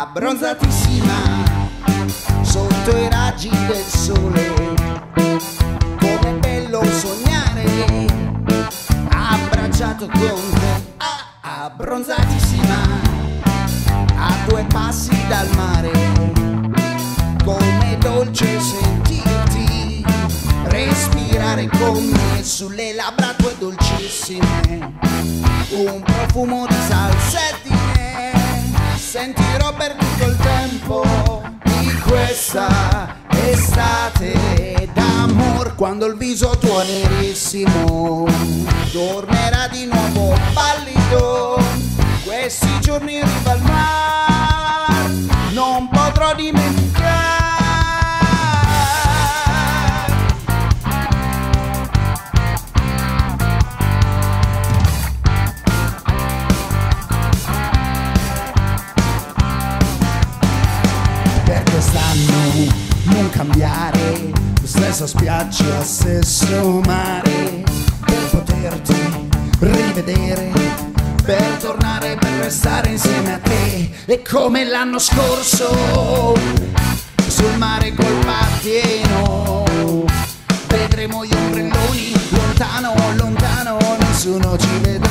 abbronzatissima sotto i raggi del sole. Com'è bello sognare abbracciato con te, ah, abbronzatissima a due passi dal mare. Com'è dolce sentirti respirare con me sulle labbra tue dolcissime. Un profumo di salsettine questa estate d'amor quando il viso tuo nerissimo tornerà di nuovo pallido. Questi giorni di non cambiare stessa spiaggia, stesso mare per poterti rivedere per tornare, per restare insieme a te. E come l'anno scorso sul mare col pattino vedremo gli ombrelloni lontano, lontano nessuno ci vedrà.